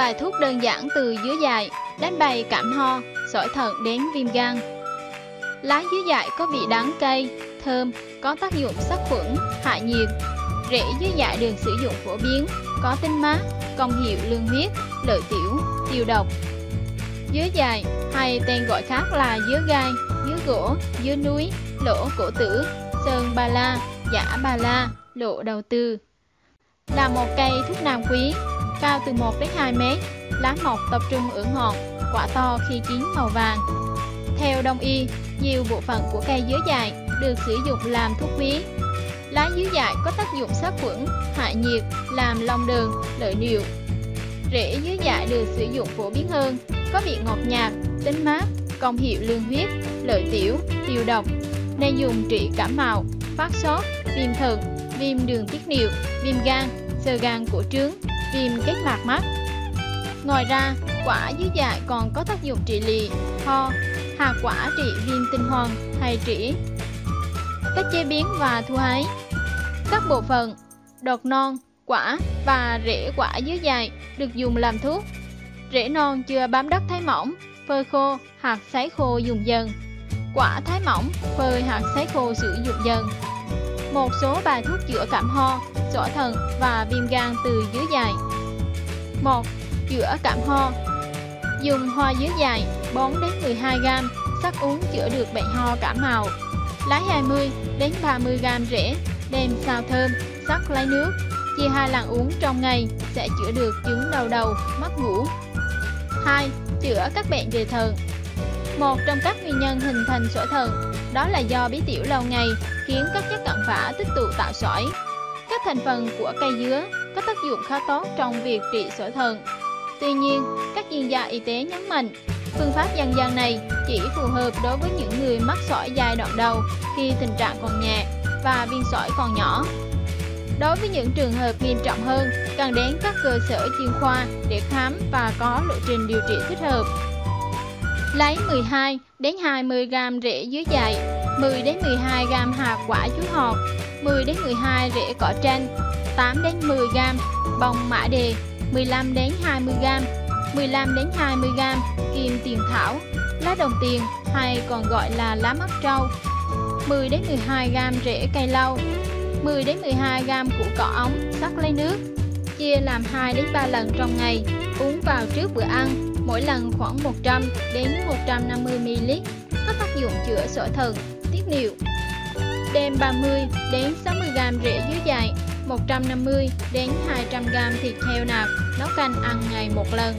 Bài thuốc đơn giản từ dứa dại đến bày cảm ho, sỏi thận đến viêm gan. Lá dứa dại có vị đắng cay, thơm, có tác dụng sát khuẩn, hạ nhiệt. Rễ dứa dại được sử dụng phổ biến, có tính mát, công hiệu lương huyết, lợi tiểu, tiêu độc. Dứa dài hay tên gọi khác là dứa gai, dứa gỗ, dứa núi, lỗ cổ tử, sơn ba la, giả ba la, lộ đầu tư. Là một cây thuốc nam quý, cao từ 1 đến 2 mét, lá mọc tập trung ở ngọn, quả to khi chín màu vàng. Theo đông y, nhiều bộ phận của cây dứa dài được sử dụng làm thuốc quý. Lá dứa dại có tác dụng sát khuẩn, hạ nhiệt, làm long đường, lợi niệu. Rễ dứa dại được sử dụng phổ biến hơn, có vị ngọt nhạt, tính mát, công hiệu lương huyết, lợi tiểu, tiêu độc, nên dùng trị cảm mạo, phát sốt, viêm thận, viêm đường tiết niệu, viêm gan, sơ gan cổ trướng, viêm kết mạc mắt. Ngoài ra, quả dứa dại còn có tác dụng trị lì, ho, hạt quả trị viêm tinh hoàng hay trĩ. Cách chế biến và thu hái Các bộ phận đọt non, quả và rễ quả dứa dại được dùng làm thuốc. Rễ non chưa bám đất thái mỏng, phơi khô, hạt sấy khô dùng dần. Quả thái mỏng, phơi hạt sấy khô sử dụng dần. Một số bài thuốc chữa cảm ho, sỏi thận và viêm gan từ dứa dài. 1. Chữa cảm ho Dùng hoa dứa dài 4 đến 12 g, sắc uống chữa được bệnh ho cảm màu. Lấy 20 đến 30 g rễ, đem xào thơm, sắc lấy nước, chia hai lần uống trong ngày sẽ chữa được chứng đau đầu, mất ngủ. 2. Chữa các bệnh về thận. Một trong các nguyên nhân hình thành sỏi thận đó là do bí tiểu lâu ngày khiến các chất cặn bã tích tụ tạo sỏi. Các thành phần của cây dứa có tác dụng khá tốt trong việc trị sỏi thận. Tuy nhiên, các chuyên gia y tế nhấn mạnh, phương pháp dân gian này chỉ phù hợp đối với những người mắc sỏi giai đoạn đầu khi tình trạng còn nhẹ và viên sỏi còn nhỏ. Đối với những trường hợp nghiêm trọng hơn, cần đến các cơ sở chuyên khoa để khám và có lộ trình điều trị thích hợp. Lấy 12 đến 20 g rễ dứa dại, 10 đến 12 g hạt quả chuối hột, 10 đến 12 rễ cỏ tranh, 8 đến 10 g bông mã đề, 15 đến 20 g, 15 đến 20 g kim tiền thảo, lá đồng tiền hay còn gọi là lá mắt trâu, 10 đến 12 g rễ cây lau, 10 đến 12 g củ cỏ ống sắc lấy nước, chia làm 2 đến 3 lần trong ngày, uống vào trước bữa ăn, mỗi lần khoảng 100 đến 150 ml, có tác dụng chữa sỏi thận, tiết niệu. Đem 30 đến 60 g rễ dứa dại, 150 đến 200 g thịt heo nạc, nấu canh ăn ngày một lần.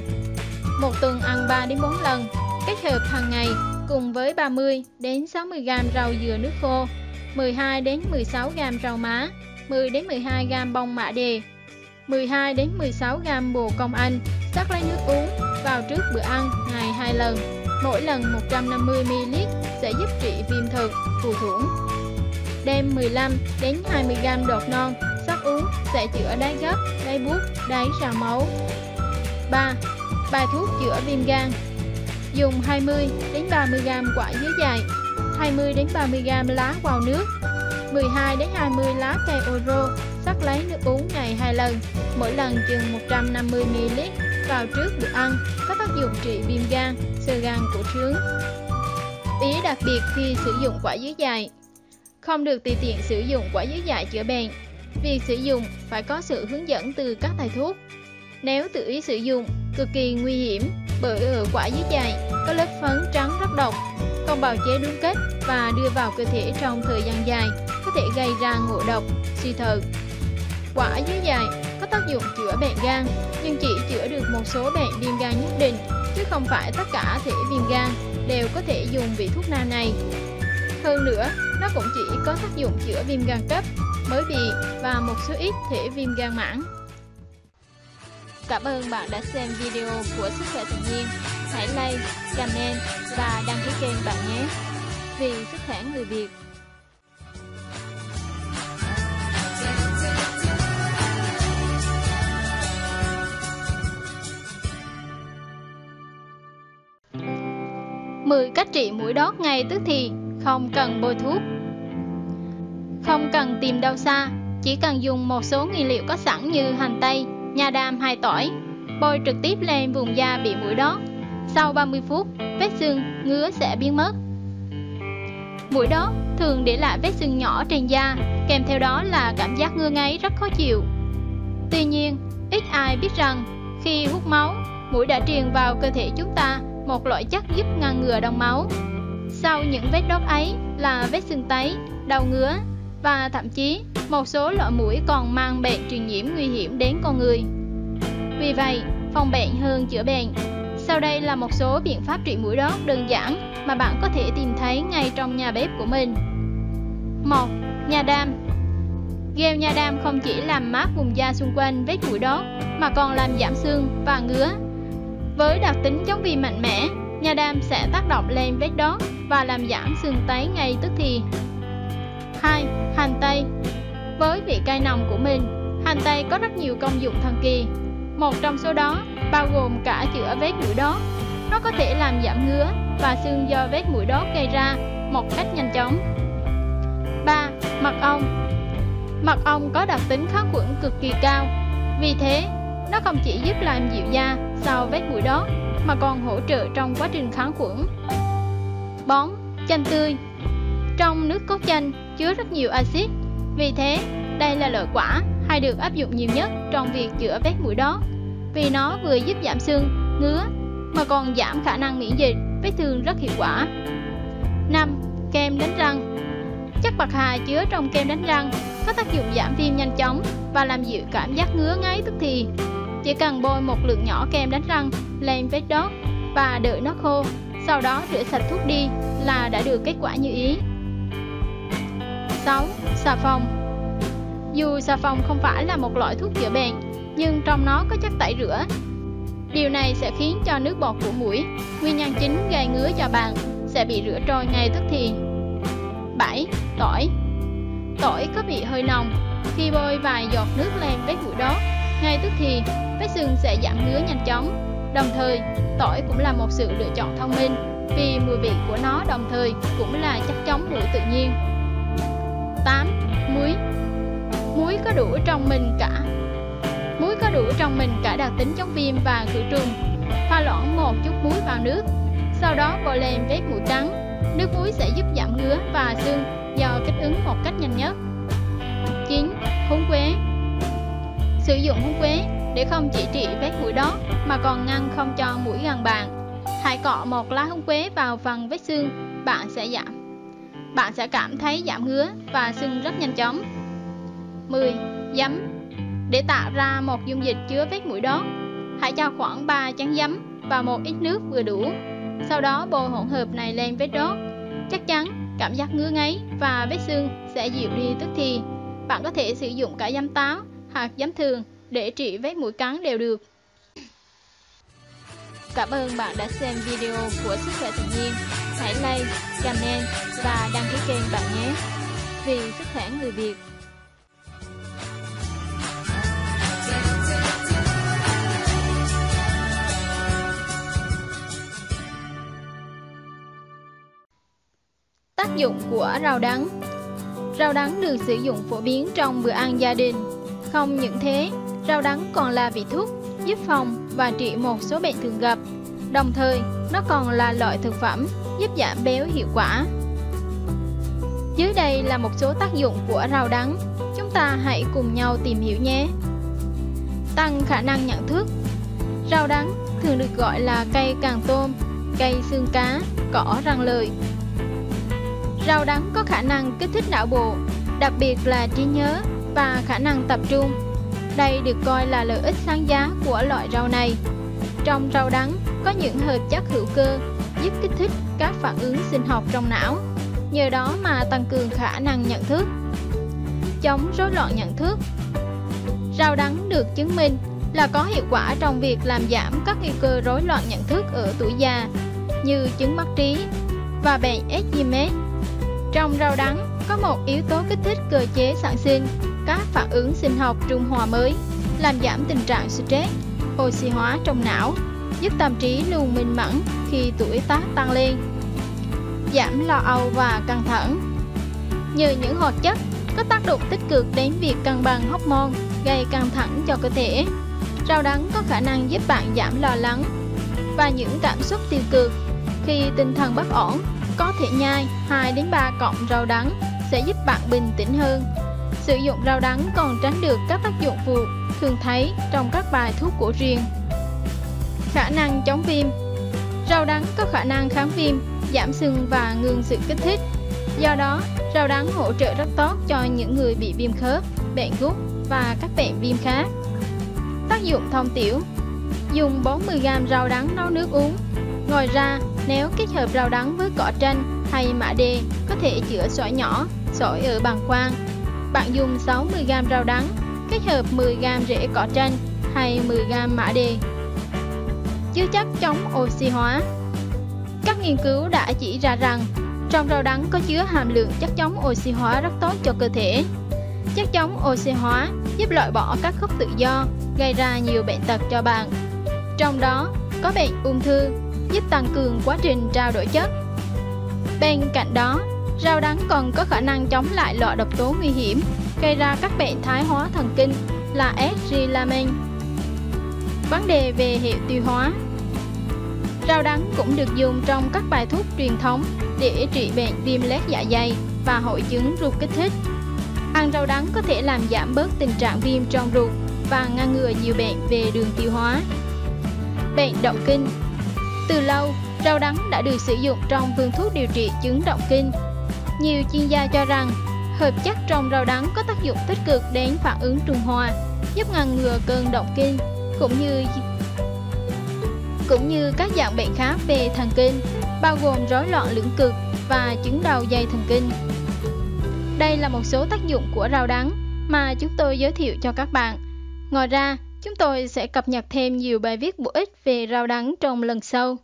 Một tuần ăn 3 đến 4 lần, kết hợp hàng ngày cùng với 30 đến 60 g rau dừa nước khô, 12 đến 16 g rau má, 10 đến 12 g bông mạ đề, 12 đến 16 g bồ công anh, sắc lấy nước uống vào trước bữa ăn ngày 2 lần, mỗi lần 150 ml sẽ giúp trị viêm thực, phù thủng. Đem 15 đến 20 g đột non, sắc uống sẽ chữa đáy gấp, đáy buốt, đáy trào máu. 3. Bài thuốc chữa viêm gan Dùng 20 đến 30 g quả dứa dài, 20 đến 30 g lá vào nước, 12 đến 20 lá cây oro, sắc lấy nước uống ngày 2 lần, mỗi lần chừng 150 ml vào trước bữa ăn, có tác dụng trị viêm gan, sơ gan cổ trướng. Ý đặc biệt khi sử dụng quả dứa dài không được tùy tiện sử dụng quả dứa dại chữa bệnh. Việc sử dụng phải có sự hướng dẫn từ các thầy thuốc. Nếu tự ý sử dụng, cực kỳ nguy hiểm bởi ở quả dứa dài dạ có lớp phấn trắng rất độc, không bào chế đúng cách và đưa vào cơ thể trong thời gian dài có thể gây ra ngộ độc, suy thận. Quả dứa dài dạ có tác dụng chữa bệnh gan, nhưng chỉ chữa được một số bệnh viêm gan nhất định, chứ không phải tất cả thể viêm gan đều có thể dùng vị thuốc nam này. Hơn nữa, nó cũng chỉ có tác dụng chữa viêm gan cấp, mới bị và một số ít thể viêm gan mãn. Cảm ơn bạn đã xem video của Sức khỏe tự nhiên. Hãy like, comment và đăng ký kênh bạn nhé. Vì sức khỏe người Việt. Mười cách trị mũi đốt ngay tức thì, không cần bôi thuốc. Không cần tìm đâu xa, chỉ cần dùng một số nguyên liệu có sẵn như hành tây, nha đam hay tỏi. bôi trực tiếp lên vùng da bị mũi đốt. Sau 30 phút, vết sưng ngứa sẽ biến mất. Mũi đốt thường để lại vết sưng nhỏ trên da, kèm theo đó là cảm giác ngứa ngáy rất khó chịu. Tuy nhiên, ít ai biết rằng khi hút máu, mũi đã truyền vào cơ thể chúng ta một loại chất giúp ngăn ngừa đông máu. Sau những vết đốt ấy là vết sưng tấy, đau ngứa và thậm chí một số loại mũi còn mang bệnh truyền nhiễm nguy hiểm đến con người. Vì vậy, phòng bệnh hơn chữa bệnh. Sau đây là một số biện pháp trị mũi đốt đơn giản mà bạn có thể tìm thấy ngay trong nhà bếp của mình. 1. Nha đam Gel nha đam không chỉ làm mát vùng da xung quanh vết mũi đốt mà còn làm giảm sưng và ngứa. Với đặc tính chống viêm mạnh mẽ, nha đam sẽ tác động lên vết đốt và làm giảm sưng tấy ngay tức thì. 2. Hành tây Với vị cay nồng của mình, hành tây có rất nhiều công dụng thần kỳ. Một trong số đó bao gồm cả chữa vết mũi đốt. Nó có thể làm giảm ngứa và sưng do vết mũi đốt gây ra một cách nhanh chóng. 3. Mật ong Mật ong có đặc tính kháng khuẩn cực kỳ cao. Vì thế, nó không chỉ giúp làm dịu da sau vết mũi đốt mà còn hỗ trợ trong quá trình kháng khuẩn. Bón, chanh tươi Trong nước cốt chanh chứa rất nhiều axit, vì thế đây là loại quả hay được áp dụng nhiều nhất trong việc chữa vết mũi đó, vì nó vừa giúp giảm sưng, ngứa mà còn giảm khả năng miễn dịch, vết thương rất hiệu quả. 5. Kem đánh răng Chất bạc hà chứa trong kem đánh răng có tác dụng giảm viêm nhanh chóng và làm dịu cảm giác ngứa ngáy tức thì. Chỉ cần bôi một lượng nhỏ kem đánh răng lên vết đốt và đợi nó khô, sau đó rửa sạch thuốc đi là đã được kết quả như ý. 6. Xà phòng Dù xà phòng không phải là một loại thuốc chữa bệnh, nhưng trong nó có chất tẩy rửa. Điều này sẽ khiến cho nước bọt của mũi, nguyên nhân chính gây ngứa cho bạn, sẽ bị rửa trôi ngay tức thì. 7. Tỏi Tỏi có vị hơi nồng, khi bôi vài giọt nước lên vết mũi đó, ngay tức thì vết sưng sẽ giảm ngứa nhanh chóng. Đồng thời, tỏi cũng là một sự lựa chọn thông minh vì mùi vị của nó đồng thời cũng là chất chống mũi tự nhiên. 8. Muối Muối có đủ trong mình cả Muối có đủ trong mình cả đặc tính chống viêm và khử trùng. Pha loãng một chút muối vào nước, sau đó bôi lên vết mũi trắng. Nước muối sẽ giúp giảm ngứa và sưng do kích ứng một cách nhanh nhất. 9. Húng quế Sử dụng húng quế để không chỉ trị vết mũi đó mà còn ngăn không cho mũi gần bạn. Hãy cọ một lá húng quế vào phần vết xương, bạn sẽ giảm. Bạn sẽ cảm thấy giảm ngứa và sưng rất nhanh chóng. 10. Giấm Để tạo ra một dung dịch chứa vết mũi đó, hãy cho khoảng 3 chén giấm và một ít nước vừa đủ. Sau đó bôi hỗn hợp này lên vết đốt. Chắc chắn cảm giác ngứa ngáy và vết xương sẽ dịu đi tức thì. Bạn có thể sử dụng cả giấm táo hoặc giấm thường để trị vết mũi cắn đều được. Cảm ơn bạn đã xem video của Sức khỏe tự nhiên. Hãy like, comment và đăng ký kênh bạn nhé. Vì sức khỏe người Việt. Tác dụng của rau đắng Rau đắng được sử dụng phổ biến trong bữa ăn gia đình. Không những thế, rau đắng còn là vị thuốc giúp phòng và trị một số bệnh thường gặp. Đồng thời, nó còn là loại thực phẩm giúp giảm béo hiệu quả. Dưới đây là một số tác dụng của rau đắng. Chúng ta hãy cùng nhau tìm hiểu nhé. Tăng khả năng nhận thức Rau đắng thường được gọi là cây càng tôm, cây xương cá, cỏ răng lợi Rau đắng có khả năng kích thích não bộ, đặc biệt là trí nhớ và khả năng tập trung. Đây được coi là lợi ích sáng giá của loại rau này. Trong rau đắng có những hợp chất hữu cơ giúp kích thích các phản ứng sinh học trong não, nhờ đó mà tăng cường khả năng nhận thức. Chống rối loạn nhận thức Rau đắng được chứng minh là có hiệu quả trong việc làm giảm các nguy cơ rối loạn nhận thức ở tuổi già như chứng mất trí và bệnh Alzheimer trong rau đắng có một yếu tố kích thích cơ chế sản sinh các phản ứng sinh học trung hòa mới, làm giảm tình trạng stress, oxy hóa trong não, giúp tâm trí luôn minh mẫn khi tuổi tác tăng lên, giảm lo âu và căng thẳng. Nhờ những hoạt chất có tác động tích cực đến việc cân bằng hormone gây căng thẳng cho cơ thể. Rau đắng có khả năng giúp bạn giảm lo lắng và những cảm xúc tiêu cực. Khi tinh thần bất ổn, có thể nhai 2 đến 3 cọng rau đắng sẽ giúp bạn bình tĩnh hơn. Sử dụng rau đắng còn tránh được các tác dụng phụ thường thấy trong các bài thuốc cổ truyền. Khả năng chống viêm Rau đắng có khả năng kháng viêm, giảm sưng và ngừng sự kích thích. Do đó, rau đắng hỗ trợ rất tốt cho những người bị viêm khớp, bệnh gút và các bệnh viêm khác. Tác dụng thông tiểu Dùng 40g rau đắng nấu nước uống. Ngoài ra, nếu kết hợp rau đắng với cỏ tranh hay mã đề có thể chữa sỏi nhỏ, sỏi ở bàng quang. Bạn dùng 60g rau đắng kết hợp 10g rễ cỏ tranh hay 10g mã đề. Chứa chất chống oxy hóa Các nghiên cứu đã chỉ ra rằng trong rau đắng có chứa hàm lượng chất chống oxy hóa rất tốt cho cơ thể. Chất chống oxy hóa giúp loại bỏ các gốc tự do, gây ra nhiều bệnh tật cho bạn. Trong đó có bệnh ung thư, giúp tăng cường quá trình trao đổi chất. Bên cạnh đó, rau đắng còn có khả năng chống lại loại độc tố nguy hiểm gây ra các bệnh thái hóa thần kinh là S-rilamen. Vấn đề về hệ tiêu hóa Rau đắng cũng được dùng trong các bài thuốc truyền thống để trị bệnh viêm lét dạ dày và hội chứng ruột kích thích. Ăn rau đắng có thể làm giảm bớt tình trạng viêm trong ruột và ngăn ngừa nhiều bệnh về đường tiêu hóa. Bệnh động kinh Từ lâu, rau đắng đã được sử dụng trong phương thuốc điều trị chứng động kinh. Nhiều chuyên gia cho rằng hợp chất trong rau đắng có tác dụng tích cực đến phản ứng trung hòa, giúp ngăn ngừa cơn động kinh, cũng như cũng như các dạng bệnh khác về thần kinh, bao gồm rối loạn lưỡng cực và chứng đầu dây thần kinh. Đây là một số tác dụng của rau đắng mà chúng tôi giới thiệu cho các bạn. Ngoài ra, chúng tôi sẽ cập nhật thêm nhiều bài viết bổ ích về rau đắng trong lần sau.